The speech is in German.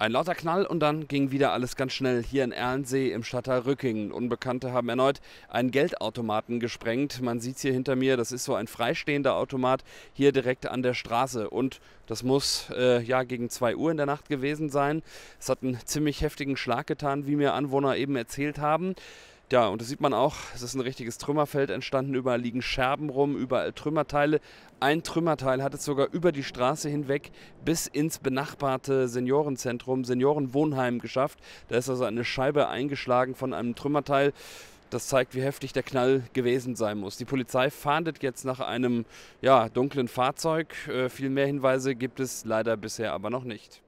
Ein lauter Knall und dann ging wieder alles ganz schnell hier in Erlensee im Stadtteil Rückingen. Unbekannte haben erneut einen Geldautomaten gesprengt. Man sieht es hier hinter mir, das ist so ein freistehender Automat hier direkt an der Straße. Und das muss äh, ja gegen 2 Uhr in der Nacht gewesen sein. Es hat einen ziemlich heftigen Schlag getan, wie mir Anwohner eben erzählt haben. Ja, und das sieht man auch, es ist ein richtiges Trümmerfeld entstanden, überall liegen Scherben rum, überall Trümmerteile. Ein Trümmerteil hat es sogar über die Straße hinweg bis ins benachbarte Seniorenzentrum, Seniorenwohnheim geschafft. Da ist also eine Scheibe eingeschlagen von einem Trümmerteil. Das zeigt, wie heftig der Knall gewesen sein muss. Die Polizei fahndet jetzt nach einem ja, dunklen Fahrzeug. Äh, viel mehr Hinweise gibt es leider bisher aber noch nicht.